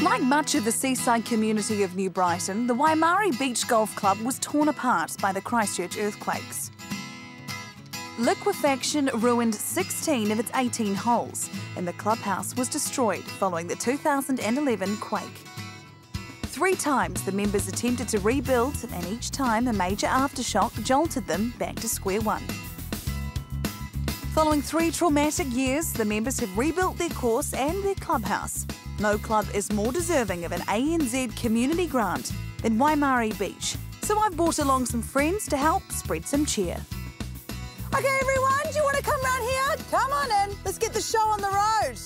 Like much of the seaside community of New Brighton, the Waimairi Beach Golf Club was torn apart by the Christchurch earthquakes. Liquefaction ruined 16 of its 18 holes, and the clubhouse was destroyed following the 2011 quake. Three times the members attempted to rebuild, and each time a major aftershock jolted them back to square one. Following three traumatic years, the members have rebuilt their course and their clubhouse. No club is more deserving of an ANZ community grant than Waimairi Beach, so I've brought along some friends to help spread some cheer. Okay, everyone, do you want to come round here? Come on in. Let's get the show on the road.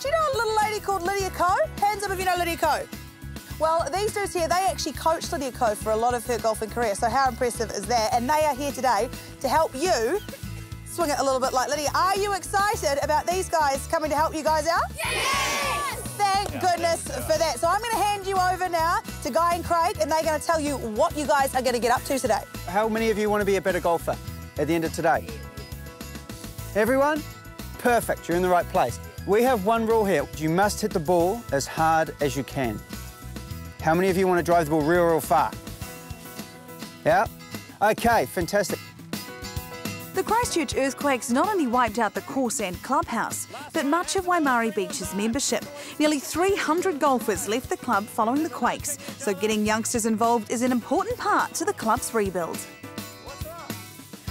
Do you know a little lady called Lydia Ko? Hands up if you know Lydia Ko. Well, these dudes here, they actually coached Lydia Ko for a lot of her golfing career, so how impressive is that? And they are here today to help you swing it a little bit like Lydia. Are you excited about these guys coming to help you guys out? Yes! Yeah, goodness for that. So I'm going to hand you over now to Guy and Craig, and they're going to tell you what you guys are going to get up to today. How many of you want to be a better golfer? at the end of today? Everyone? Perfect, you're in the right place. We have one rule here. You must hit the ball as hard as you can. How many of you want to drive the ball real, real far? Yeah? Okay, fantastic. The Christchurch earthquakes not only wiped out the course and clubhouse, but much of Waimairi Beach's membership. Nearly 300 golfers left the club following the quakes, so getting youngsters involved is an important part to the club's rebuild.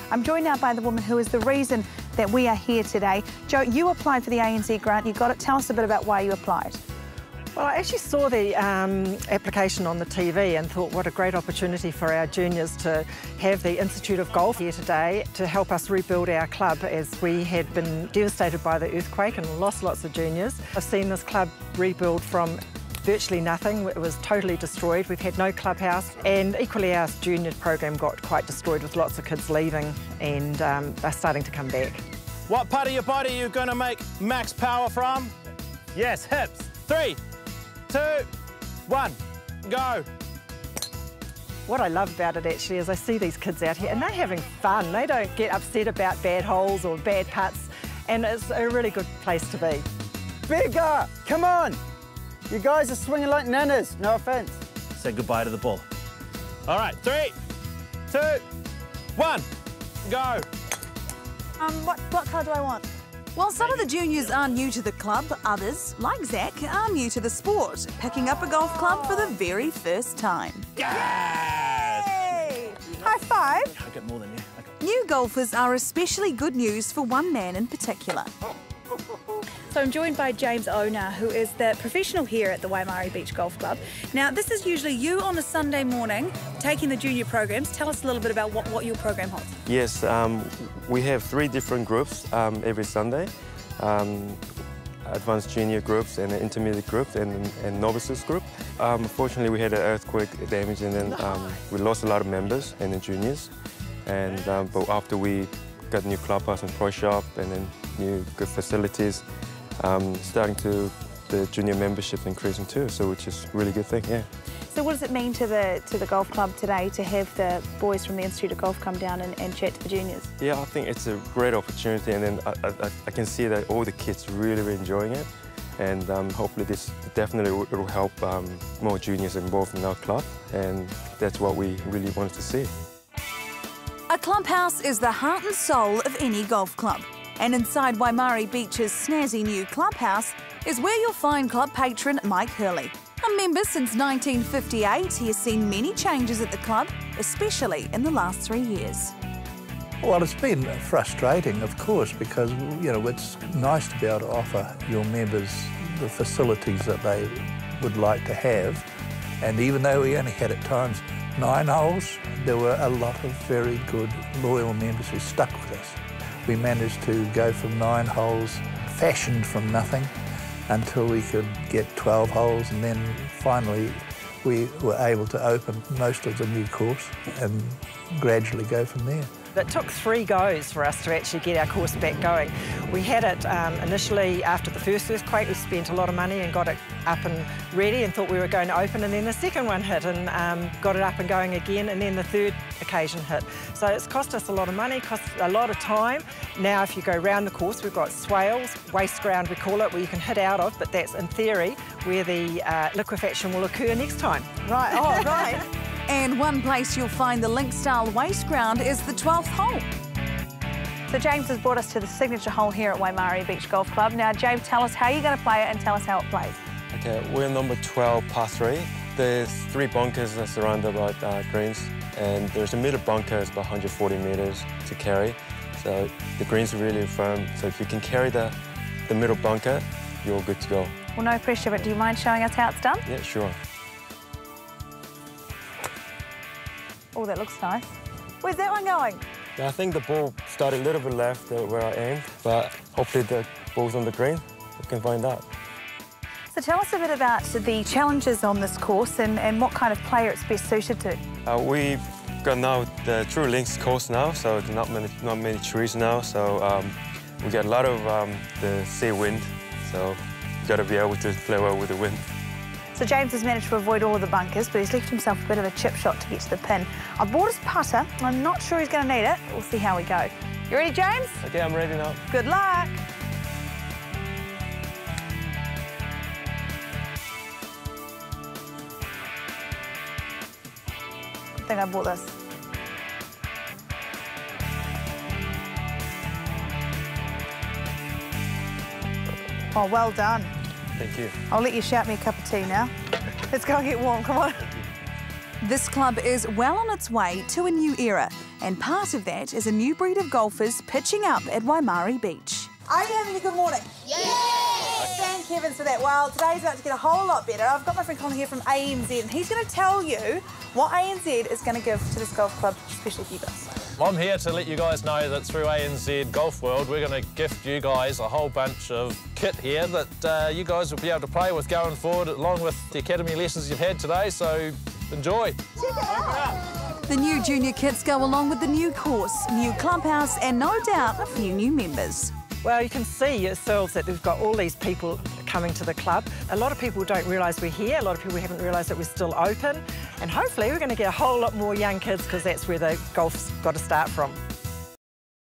I'm joined now by the woman who is the reason that we are here today. Joe, you applied for the ANZ grant. You got it. Tell us a bit about why you applied. Well, I actually saw the um, application on the TV and thought what a great opportunity for our juniors to have the Institute of Golf here today to help us rebuild our club as we had been devastated by the earthquake and lost lots of juniors. I've seen this club rebuild from virtually nothing. It was totally destroyed. We've had no clubhouse and equally our junior program got quite destroyed with lots of kids leaving and um, they're starting to come back. What part of your body are you going to make max power from? Yes, hips. Three, two, one, go. What I love about it actually is I see these kids out here and they're having fun. They don't get upset about bad holes or bad putts and it's a really good place to be. Bigger! Come on! You guys are swinging like nanas, no offence. Say goodbye to the ball. All right, three, two, one, go. Um, what, what colour do I want? While some of the juniors are new to the club, others, like Zach, are new to the sport, picking up a golf club for the very first time. Yes! Yay! High five. I get more than you. Okay. New golfers are especially good news for one man in particular. So I'm joined by James Ona, who is the professional here at the Waimairi Beach Golf Club. Now, this is usually you on a Sunday morning taking the junior programs. Tell us a little bit about what, what your program holds. Yes, um, we have three different groups um, every Sunday. Um, advanced junior groups and intermediate groups and, and novices group. Um, unfortunately, we had an earthquake damage and then um, we lost a lot of members and the juniors. And um, but after we got new clubhouse and pro shop and then new good facilities, um, starting to the junior membership increasing too, so which is a really good thing, yeah. So what does it mean to the to the golf club today to have the boys from the Institute of Golf come down and, and chat to the juniors? Yeah, I think it's a great opportunity and then I, I, I can see that all the kids really, really enjoying it and um, hopefully this definitely will help um, more juniors involved in our club and that's what we really wanted to see. A clubhouse is the heart and soul of any golf club. And inside Waimairi Beach's snazzy new clubhouse is where you'll find club patron Mike Hurley. A member since 1958, he has seen many changes at the club, especially in the last three years. Well, it's been frustrating, of course, because, you know, it's nice to be able to offer your members the facilities that they would like to have. And even though we only had at times nine holes, there were a lot of very good, loyal members who stuck with us. We managed to go from nine holes, fashioned from nothing, until we could get 12 holes, and then finally we were able to open most of the new course and gradually go from there. It took three goes for us to actually get our course back going. We had it um, initially after the first earthquake, we spent a lot of money and got it up and ready and thought we were going to open and then the second one hit and um, got it up and going again and then the third occasion hit. So it's cost us a lot of money, cost a lot of time. Now if you go round the course, we've got swales, waste ground we call it, where you can hit out of, but that's in theory where the uh, liquefaction will occur next time. Right, oh, right. and one place you'll find the link-style waste ground is the 12th hole. So James has brought us to the signature hole here at Waimairi Beach Golf Club. Now, James, tell us how you're going to play it and tell us how it plays. Okay, we're number 12, par 3. There's three bunkers that surround about uh, greens, and there's a middle bunker, it's about 140 meters to carry. So the greens are really firm, so if you can carry the, the middle bunker, you're good to go. Well, no pressure, but do you mind showing us how it's done? Yeah, sure. Oh, that looks nice. Where's that one going? Yeah, I think the ball started a little bit left where I aimed, but hopefully the ball's on the green. We can find out. So tell us a bit about the challenges on this course and, and what kind of player it's best suited to. Uh, we've got now the true links course now, so not many, not many trees now, so um, we get a lot of um, the sea wind, so you've got to be able to play well with the wind. So James has managed to avoid all of the bunkers, but he's left himself a bit of a chip shot to get to the pin. I bought his putter. I'm not sure he's going to need it. We'll see how we go. You ready, James? Okay, I'm ready now. Good luck. I think I bought this. Oh, well done. Thank you. I'll let you shout me a cup of tea now. Let's go and get warm, come on. This club is well on its way to a new era, and part of that is a new breed of golfers pitching up at Waimairi Beach. Are you having a good morning? Yes! Thank heavens for that. Well, today's about to get a whole lot better. I've got my friend Colin here from ANZ, and he's going to tell you what ANZ is going to give to this golf club, especially for you guys. I'm here to let you guys know that through ANZ Golf World, we're going to gift you guys a whole bunch of kit here that uh, you guys will be able to play with going forward, along with the academy lessons you've had today. So enjoy. Check it out. The new junior kits go along with the new course, new clubhouse, and no doubt a few new members. Well, you can see yourselves that we've got all these people coming to the club. A lot of people don't realise we're here. A lot of people haven't realised that we're still open. And hopefully we're going to get a whole lot more young kids because that's where the golf's got to start from.